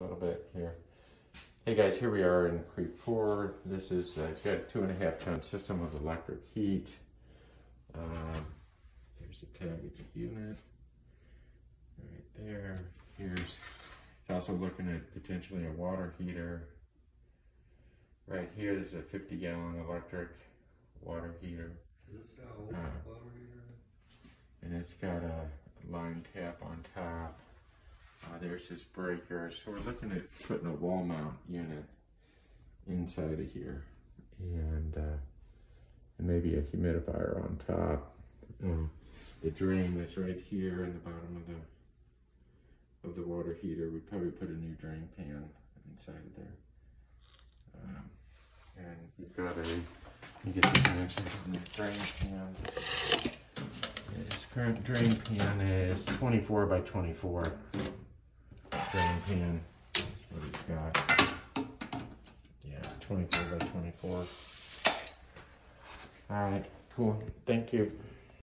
a little bit here. Hey guys, here we are in Creek 4. This is uh, got two and a half ton system with electric heat. Um, there's a tag at the unit right there. Here's also looking at potentially a water heater. Right here, here is a 50 gallon electric water heater. Is this got a Uh, water heater? and it's got a line tap on top. There's his breaker. So we're looking at putting a wall mount unit inside of here, and, uh, and maybe a humidifier on top. Um, the drain that's right here in the bottom of the of the water heater. We'd probably put a new drain pan inside of there. Um, and we've got a. You get the of the drain pan. His current drain pan is 24 by 24 what he's got. Yeah, 24 by 24. All right, cool. Thank you.